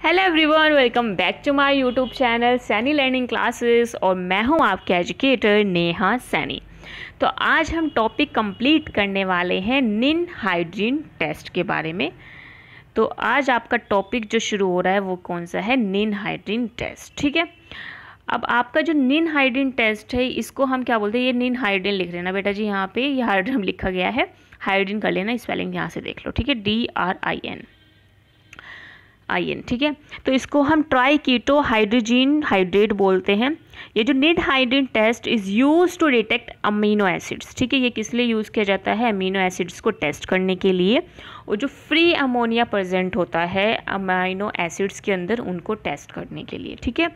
Hello everyone welcome back to my YouTube channel Saini learning classes और मैं हूँ आपके एजुकेटर नेहा सैनी तो आज हम टॉपिक कंप्लीट करने वाले हैं निन हाइड्रीन टेस्ट के बारे में। तो आज आपका टॉपिक जो शुरू हो रहा है वो कौन सा है? निन हाइड्रीन टेस्ट ठीक है? अब आपका जो निन हाइड्रीन टेस्ट है, इसको हम क्या बोलते हैं? ये निन हाइड्रीन लिख लेना बेटा जी यहाँ पे, ये हाइड्रीन लिखा गया है। हाइड्रीन कर लेना स्पेलिंग यहाँ से देख लो, ठीक है? D R I N I N ठीक है? तो इसको हम ट्राई कीटो हाइड्रोजीन हाइड्रेट बोलते हैं। ये जो ninhydrin test is use to detect amino acids ठीक है? ये किस लिए यूज़ किया जाता है? अमीनो एसिड्स को टेस्ट करने के लिए। और जो फ्री अमोनिया प्रेजेंट होता है अमीनो एसिड्स के अंदर उनको टेस्ट करने के लिए, ठीक है?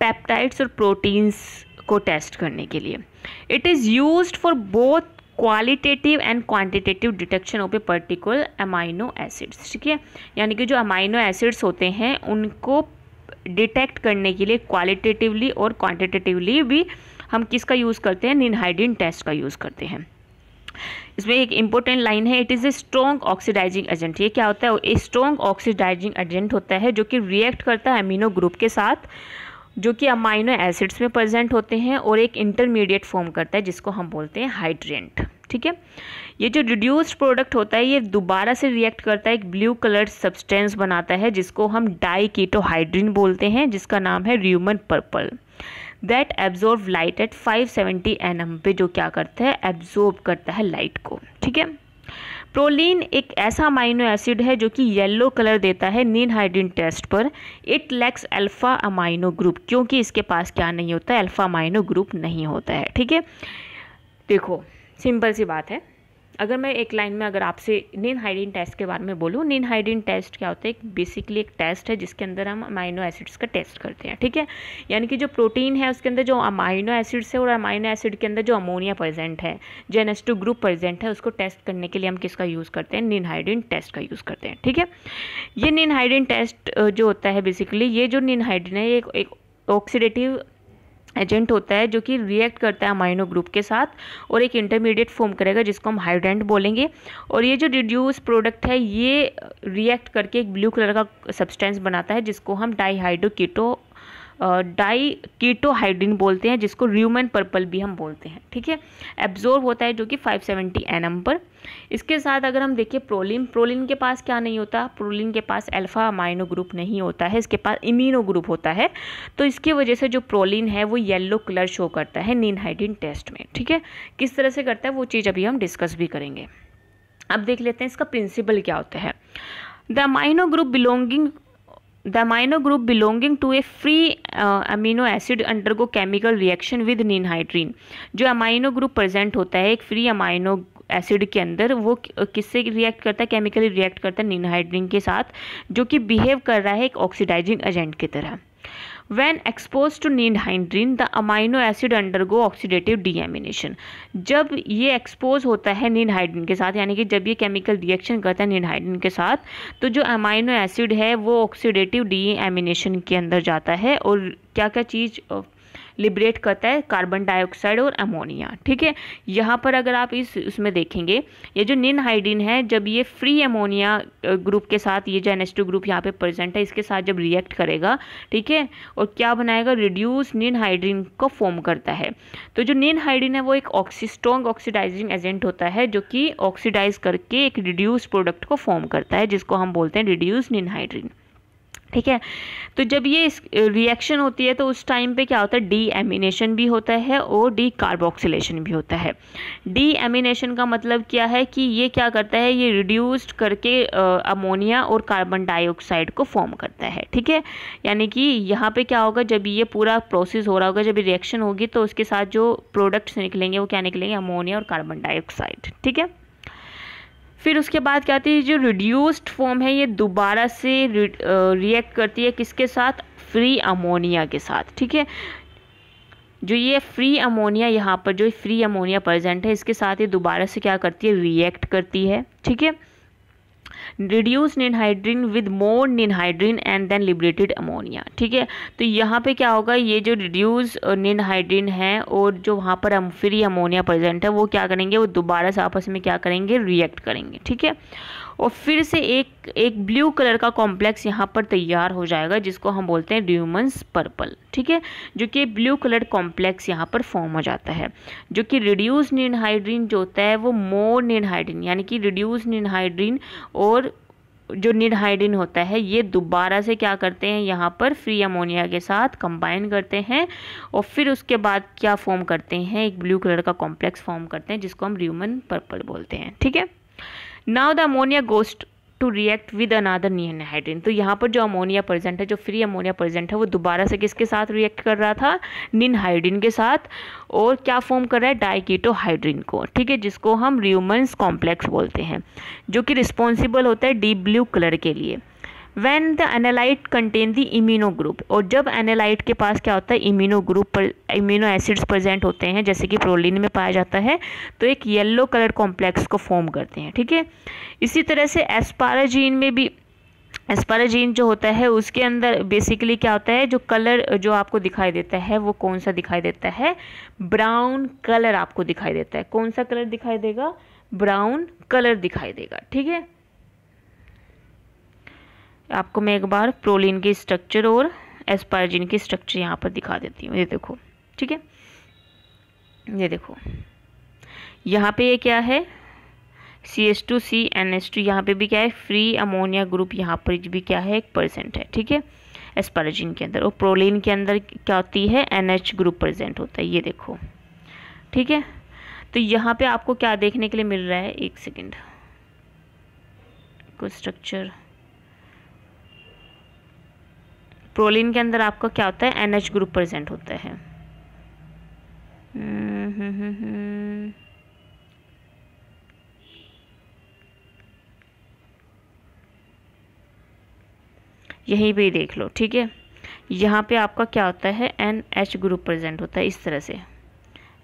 पेप्टाइड्स और प्रोटीन्स को टेस्ट करने के लिए। It is use for both qualitative and quantitative detection of a particular amino acids ठीक है? यानी कि जो अमाइनो एसिड्स होते हैं, उनको डिटेक्ट करने के लिए क्वालिटेटिवली और क्वांटिटेटिवली भी हम किसका यूज़ करते हैं? निनहाइडिन टेस्ट का यूज़ करते हैं। इसमें एक इंपॉर्टेंट लाइन है it is a strong oxidising agent ये क्या होता है? स्ट्रॉन्ग ऑक्सीडाइजिंग एजेंट होता है, जो कि रिएक्ट करता है अमीनो ग्रुप के साथ जो कि अमाइनो एसिड्स में प्रेजेंट होते हैं और एक इंटरमीडिएट फॉर्म करता है, जिसको हम बोलते हैं हाइड्रेंट ठीक है? ये जो रिड्यूस्ड प्रोडक्ट होता है, ये दोबारा से रिएक्ट करता है, एक ब्लू कलर सब्सटेंस बनाता है, जिसको हम डाई कीटोहाइड्रिन बोलते हैं, जिसका नाम है Ruhemann purple that absorb light at 570 seventy N पे जो क्या करता है एब्जॉर्ब करता है लाइट को, ठीक है? प्रोलीन एक ऐसा अमाइनो एसिड है जो कि येलो कलर देता है नीन हाइड्रीन टेस्ट पर। It lacks alpha amino group क्योंकि इसके पास क्या नहीं होता अल्फ़ा अमाइनो ग्रुप नहीं होता है, ठीक है? देखो सिंपल सी बात है। अगर मैं एक लाइन में अगर आपसे निन हाइड्रीन टेस्ट के बारे में बोलूँ, निन हाइड्रीन टेस्ट क्या होता है? एक बेसिकली एक टेस्ट है जिसके अंदर हम अमाइनो एसिड्स का टेस्ट करते हैं, ठीक है? यानी कि जो प्रोटीन है उसके अंदर जो अमाइनो एसिड्स है और अमाइनो एसिड के अंदर जो अमोनिया प्रेजेंट है जो एन ग्रुप प्रेजेंट है, उसको टेस्ट करने के लिए हम किसका यूज़ करते हैं? निन हाइड्रीन टेस्ट का यूज़ करते हैं, ठीक है? ये निन हाइड्रीन टेस्ट जो होता है बेसिकली ये जो निन हाइड्रीन है, ये एक ऑक्सीडेटिव एजेंट होता है जो कि रिएक्ट करता है अमाइनो ग्रुप के साथ और एक इंटरमीडिएट फॉर्म करेगा, जिसको हम हाइड्रेंट बोलेंगे। और ये जो रिड्यूस प्रोडक्ट है, ये रिएक्ट करके एक ब्लू कलर का सब्सटेंस बनाता है, जिसको हम डाईहाइड्रो कीटो डाई कीटोहाइड्रिन बोलते हैं, जिसको र्यूमन पर्पल भी हम बोलते हैं, ठीक है? एब्जॉर्ब होता है जो कि 570 सेवेंटी पर। इसके साथ अगर हम देखें प्रोलिन प्रोलिन के पास क्या नहीं होता? प्रोलिन के पास अल्फ़ा अमाइनो ग्रुप नहीं होता है, इसके पास इम्यूनो ग्रुप होता है। तो इसकी वजह से जो प्रोलिन है, वो येलो कलर शो करता है नीनहाइड्रिन टेस्ट में, ठीक है? किस तरह से करता है, वो चीज़ अभी हम डिस्कस भी करेंगे। अब देख लेते हैं इसका प्रिंसिपल क्या होता है। The amino group belonging the amino group belonging to a free uh, amino acid undergo chemical reaction with ninhydrin जो अमाइनो ग्रुप प्रेजेंट होता है एक फ्री अमाइनो एसिड के अंदर वो किससे रिएक्ट करता है? केमिकली रिएक्ट करता है निनहाइड्रिन के साथ जो कि बिहेव कर रहा है एक ऑक्सीडाइजिंग एजेंट की तरह। When exposed to ninhydrin the amino acid undergo oxidative deamination जब ये एक्सपोज होता है निनहाइड्रिन के साथ, यानी कि जब ये केमिकल रिएक्शन करता है निनहाइड्रिन के साथ तो जो अमाइनो एसिड है, वो ऑक्सीडेटिव डीएमिनेशन के अंदर जाता है और क्या क्या चीज़ लिबरेट करता है कार्बन डाइऑक्साइड और अमोनिया ठीक है? यहाँ पर अगर आप इस उसमें देखेंगे, ये जो निन हाइड्रीन है, जब ये फ्री अमोनिया ग्रुप के साथ, ये जो एन ग्रुप यहाँ पे प्रेजेंट है, इसके साथ जब रिएक्ट करेगा, ठीक है? और क्या बनाएगा? रिड्यूस निन हाइड्रीन को फॉर्म करता है। तो जो निन हाइड्रीन है, वो एक ऑक्सी स्ट्रॉन्ग ऑक्सीडाइजिंग एजेंट होता है, जो कि ऑक्सीडाइज करके एक रिड्यूस प्रोडक्ट को फॉर्म करता है, जिसको हम बोलते हैं रिड्यूस निन हाइड्रीन ठीक है? तो जब ये रिएक्शन होती है तो उस टाइम पे क्या होता है? डी एमिनेशन भी होता है और डी कार्बोक्सिलेशन भी होता है। डी एमिनेशन का मतलब क्या है कि ये क्या करता है? ये रिड्यूस्ड करके अमोनिया और कार्बन डाइऑक्साइड को फॉर्म करता है। ठीक है? यानी कि यहाँ पे क्या होगा? जब ये पूरा प्रोसेस हो रहा होगा, जब रिएक्शन होगी तो उसके साथ जो प्रोडक्ट्स निकलेंगे, वो क्या निकलेंगे? अमोनिया और कार्बन डाइऑक्साइड ठीक है? फिर उसके बाद क्या आती है, जो रिड्यूस्ड फॉर्म है, ये दोबारा से रिएक्ट करती है किसके साथ? फ्री अमोनिया के साथ, ठीक है? जो ये फ्री अमोनिया यहाँ पर, जो फ्री अमोनिया प्रेजेंट है, इसके साथ ये दोबारा से क्या करती है रिएक्ट करती है, ठीक है? Reduce ninhydrin with more ninhydrin and then liberated ammonia ठीक है? तो यहाँ पे क्या होगा? ये जो रिड्यूस निनहाइड्रिन है और जो वहाँ पर फ्री अमोनिया प्रेजेंट है, वो क्या करेंगे? वो दोबारा से आपस में क्या करेंगे? रिएक्ट करेंगे। ठीक है? और फिर से एक एक ब्लू कलर का कॉम्प्लेक्स यहाँ पर तैयार हो जाएगा, जिसको हम बोलते हैं ड्यूमंस पर्पल ठीक है? जो कि ब्लू कलर कॉम्प्लेक्स यहाँ पर फॉर्म हो जाता है। जो कि रिड्यूस निनहाइड्रीन जो होता है, वो मोर निनहाइड्रीन यानी कि रिड्यूस निनहाइड्रीन और जो निडहाइड्रीन होता है, ये दोबारा से क्या करते हैं? यहाँ पर फ्री अमोनिया के साथ कंबाइन करते हैं और फिर उसके बाद क्या फॉर्म करते हैं? एक ब्लू कलर का कॉम्प्लेक्स फॉर्म करते हैं, जिसको हम र्यूमन पर्पल बोलते हैं, ठीक है? Now the ammonia goes to react with another ninhydrin तो यहाँ पर जो अमोनिया प्रेजेंट है, जो फ्री अमोनिया प्रेजेंट है, वो दोबारा से किसके साथ रिएक्ट कर रहा था? निनहाइड्रीन के साथ। और क्या फॉर्म कर रहा है? डाइकीटोहाइड्रीन को। ठीक है, जिसको हम र्यूमन्स कॉम्प्लेक्स बोलते हैं, जो कि रिस्पॉन्सिबल होता है डीप ब्लू कलर के लिए। When the analyte contain the amino group और जब एनालाइट के पास क्या होता है इम्यूनो ग्रुप पर इम्यूनो एसिड्स प्रेजेंट होते हैं, जैसे कि प्रोलिन में पाया जाता है तो एक येलो कलर कॉम्प्लेक्स को फॉर्म करते हैं, ठीक है? इसी तरह से एस्पाराजीन में भी एस्पाराजीन जो होता है, उसके अंदर बेसिकली क्या होता है, जो कलर जो आपको दिखाई देता है, वो कौन सा दिखाई देता है? ब्राउन कलर आपको दिखाई देता है। कौन सा कलर दिखाई देगा? ब्राउन कलर दिखाई देगा, ठीक है? आपको मैं एक बार प्रोलिन की स्ट्रक्चर और एस्पार्जिन की स्ट्रक्चर यहाँ पर दिखा देती हूँ। ये देखो, ठीक है? ये देखो। यहाँ पे ये क्या है? C S two C N S two यहाँ पर भी क्या है? फ्री अमोनिया ग्रुप यहाँ पर भी क्या है? एक परसेंट है, ठीक है? एस्पाराजिन के अंदर। और प्रोलिन के अंदर क्या होती है? एन एच ग्रुप प्रेजेंट होता है। ये देखो, ठीक है? तो यहाँ पे आपको क्या देखने के लिए मिल रहा है? एक सेकेंड कुछ स्ट्रक्चर प्रोलिन के अंदर आपका क्या होता है? एन एच ग्रुप प्रेजेंट होता है। यहीं पे देख लो, ठीक है? यहाँ पे आपका क्या होता है? एन एच ग्रुप प्रेजेंट होता है, इस तरह से।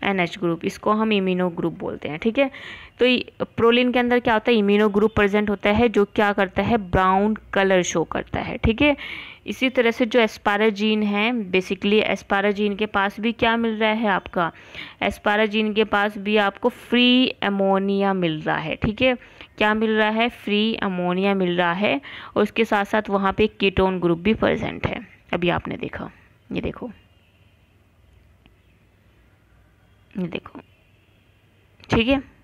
एन एच ग्रुप इसको हम इम्यूनो ग्रुप बोलते हैं, ठीक है? तो प्रोलिन के अंदर क्या होता है? इम्यूनो ग्रुप प्रेजेंट होता है, जो क्या करता है? ब्राउन कलर शो करता है, ठीक है? इसी तरह से जो एस्पाराजीन है बेसिकली एस्पाराजीन के पास भी क्या मिल रहा है आपका? एस्पाराजीन के पास भी आपको फ्री अमोनिया मिल रहा है, ठीक है? क्या मिल रहा है? फ्री अमोनिया मिल रहा है और उसके साथ साथ वहाँ पे कीटोन ग्रुप भी प्रजेंट है। अभी आपने देखा। ये देखो। ये देखो। ठीक है?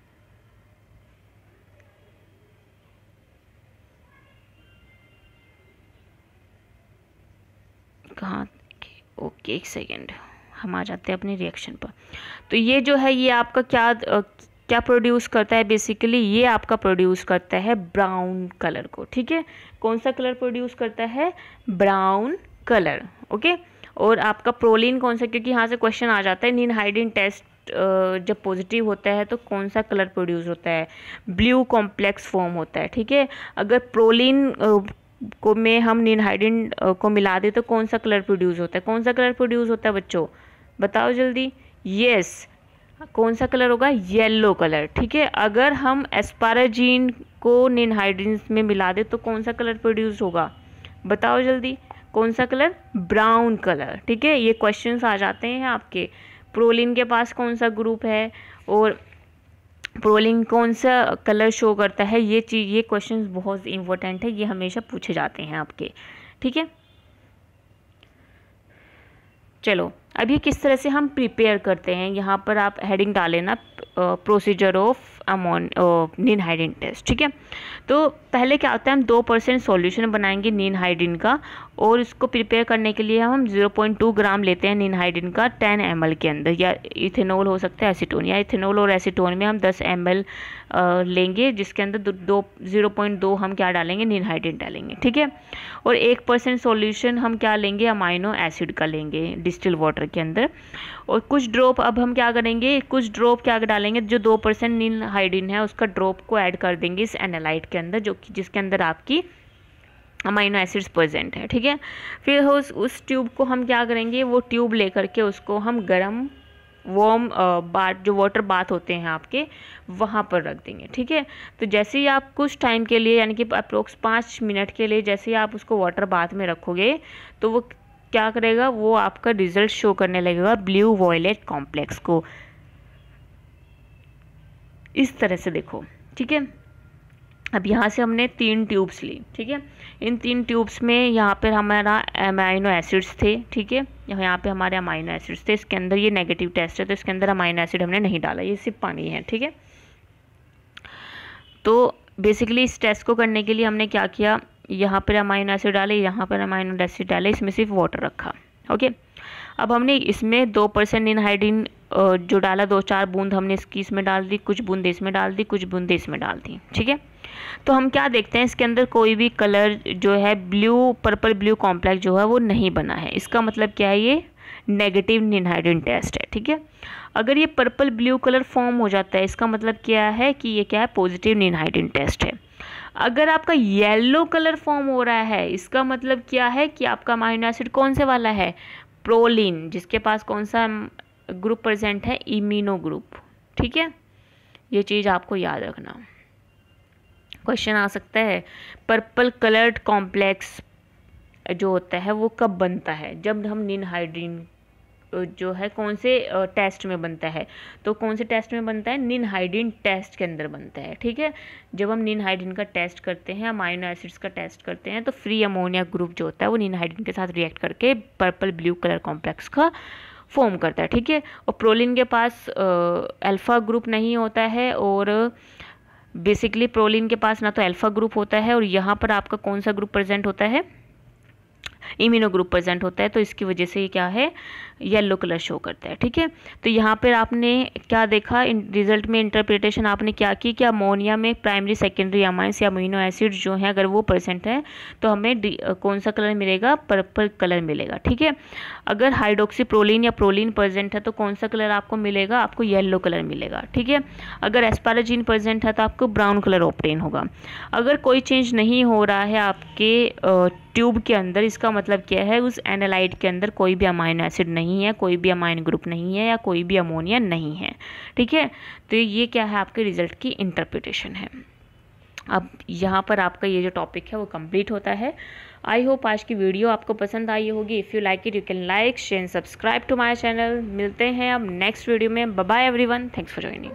कहाँ ओके, एक सेकेंड। हम आ जाते हैं अपने रिएक्शन पर। तो ये जो है, ये आपका क्या क्या प्रोड्यूस करता है? बेसिकली ये आपका प्रोड्यूस करता है ब्राउन कलर को, ठीक है? कौन सा कलर प्रोड्यूस करता है? Brown colour okay? और आपका प्रोलिन कौन सा, क्योंकि यहाँ से क्वेश्चन आ जाता है, नीन हाइडिन टेस्ट जब पॉजिटिव होता है तो कौन सा कलर प्रोड्यूस होता है? ब्लू कॉम्प्लेक्स फॉर्म होता है, ठीक है? अगर प्रोलिन को में हम निनहाइडिन को मिला दें तो कौन सा कलर प्रोड्यूस होता है? कौन सा कलर प्रोड्यूस होता है बच्चों? बताओ जल्दी। यस कौन सा कलर होगा? येलो कलर ठीक है? अगर हम एस्पाराजीन को निनहाइड्रिन में मिला दें तो कौन सा कलर प्रोड्यूस होगा? बताओ जल्दी। कौन सा कलर ब्राउन कलर ठीक है? ये क्वेश्चंस आ जाते हैं आपके। प्रोलिन के पास कौन सा ग्रुप है? और प्रोलिन कौन सा कलर शो करता है, ये चीज़, ये क्वेश्चन बहुत इंपॉर्टेंट है, ये हमेशा पूछे जाते हैं आपके, ठीक है? चलो अब ये किस तरह से हम प्रिपेयर करते हैं, यहाँ पर आप हेडिंग डालें ना प्रोसीजर ऑफ़ अमोन नीन हाइड्रीन टेस्ट, ठीक है? तो पहले क्या होता है, हम दो परसेंट सोल्यूशन बनाएँगे नीन हाइड्रीन का, और इसको प्रिपेयर करने के लिए हम 0.2 ग्राम लेते हैं नीन हाइड्रीन का 10 एम के अंदर, या इथेनॉल हो सकता है एसीटोन, या इथेनॉल और एसीटोन में हम 10 एम लेंगे, जिसके अंदर दो ज़ीरो पॉइंट दो हम क्या डालेंगे, नीन हाइड्रीन डालेंगे, ठीक है? और एक परसेंट सोल्यूशन हम क्या लेंगे, अमाइनो एसिड का लेंगे डिस्टिल वाटर के अंदर, और कुछ ड्रॉप अब हम क्या करेंगे, कुछ ड्रॉप क्या डालेंगे, जो दो परसेंट नीन हाइड्रीन है, उसका ड्रॉप को ऐड कर देंगे इस एनालाइट के अंदर, जो कि, जिसके अंदर आपकी अमाइनो एसिड्स प्रेजेंट है, ठीक है? फिर उस उस ट्यूब को हम क्या करेंगे, वो ट्यूब लेकर के उसको हम गर्म वॉम बाथ जो वाटर बाथ होते हैं आपके, वहाँ पर रख देंगे, ठीक है? तो जैसे ही आप कुछ टाइम के लिए, यानी कि अप्रोक्स पाँच मिनट के लिए, जैसे ही आप उसको वाटर बाथ में रखोगे तो वो क्या करेगा, वो आपका रिज़ल्ट शो करने लगेगा ब्लू वॉयलेट कॉम्प्लेक्स को। इस तरह से देखो, ठीक है? अब यहाँ से हमने तीन ट्यूब्स ली, ठीक है? इन तीन ट्यूब्स में यहाँ पर हमारा अमाइनो एसिड्स थे, ठीक है? यहाँ पे हमारे अमाइनो एसिड्स थे, इसके अंदर ये नेगेटिव टेस्ट है तो इसके अंदर अमाइनो एसिड हमने नहीं डाला, ये सिर्फ़ पानी है, ठीक है? तो बेसिकली इस टेस्ट को करने के लिए हमने क्या किया? यहाँ पर अमाइनो एसिड डाले, यहाँ पर अमाइनो एसिड डाले, इसमें सिर्फ़ वाटर रखा ओके अब हमने इसमें दो परसेंट इनहाइड्रीन जो डाला, दो चार बूंद हमने इसकी इसमें डाल दी, कुछ बूंद इसमें डाल दी, कुछ बूंद इसमें डाल दी, ठीक है? तो हम क्या देखते हैं, इसके अंदर कोई भी कलर जो है, ब्लू, पर्पल ब्लू कॉम्प्लेक्स जो है, वो नहीं बना है। इसका मतलब क्या है, ये नेगेटिव निनहाइड्रीन टेस्ट है, ठीक है? अगर ये पर्पल ब्लू कलर फॉर्म हो जाता है, इसका मतलब क्या है कि ये क्या है, पॉजिटिव निनहाइड्रीन टेस्ट है। अगर आपका येलो कलर फॉर्म हो रहा है, इसका मतलब क्या है कि आपका अमाइनो एसिड कौन से वाला है? प्रोलिन जिसके पास कौन सा ग्रुप प्रेजेंट है इमीनो ग्रुप ठीक है? ये चीज़ आपको याद रखना। क्वेश्चन आ सकता है पर्पल कलर्ड कॉम्प्लेक्स जो होता है, वो कब बनता है? जब हम निन हाइड्रीन जो है, कौन से टेस्ट में बनता है? तो कौन से टेस्ट में बनता है? निन हाइड्रीन टेस्ट के अंदर बनता है। ठीक है? जब हम निन हाइड्रीन का टेस्ट करते हैं अमाइनो एसिड्स का टेस्ट करते हैं तो फ्री अमोनिया ग्रुप जो होता है, वो निन हाइड्रीन के साथ रिएक्ट करके पर्पल ब्लू कलर कॉम्प्लेक्स का फॉर्म करता है, ठीक है? और प्रोलिन के पास अल्फ़ा ग्रुप नहीं होता है और बेसिकली प्रोलिन के पास ना तो अल्फ़ा ग्रुप होता है और यहाँ पर आपका कौन सा ग्रुप प्रेजेंट होता है? इम्यूनो ग्रुप प्रेजेंट होता है तो इसकी वजह से ये क्या है? येलो कलर शो करता है, ठीक है? तो यहाँ पर आपने क्या देखा? इन रिज़ल्ट में इंटरप्रिटेशन आपने क्या की कि अमोनिया में प्राइमरी सेकेंडरी अमाइंस या अमीनो एसिड जो हैं, अगर वो परसेंट है तो हमें कौन सा कलर मिलेगा? पर्पल कलर मिलेगा, ठीक है? अगर हाइड्रोक्सी प्रोलिन या प्रोलिन प्रेजेंट है तो कौन सा कलर आपको मिलेगा? आपको येलो कलर मिलेगा, ठीक है? अगर एस्पाराजीन प्रेजेंट है तो आपको ब्राउन कलर ऑप्टेन होगा। अगर कोई चेंज नहीं हो रहा है आपके ट्यूब के अंदर, इसका मतलब क्या है, उस एनालाइट के अंदर कोई भी अमाइनो एसिड नहीं है, कोई भी अमाइन ग्रुप नहीं है या कोई भी अमोनिया नहीं है, ठीक है? तो ये क्या है आपके रिज़ल्ट की इंटरप्रिटेशन है। अब यहाँ पर आपका ये जो टॉपिक है वो कंप्लीट होता है। आई होप आज की वीडियो आपको पसंद आई होगी। If you like it you can like share subscribe to my channel मिलते हैं अब नेक्स्ट वीडियो में। Bye everyone thanks for joining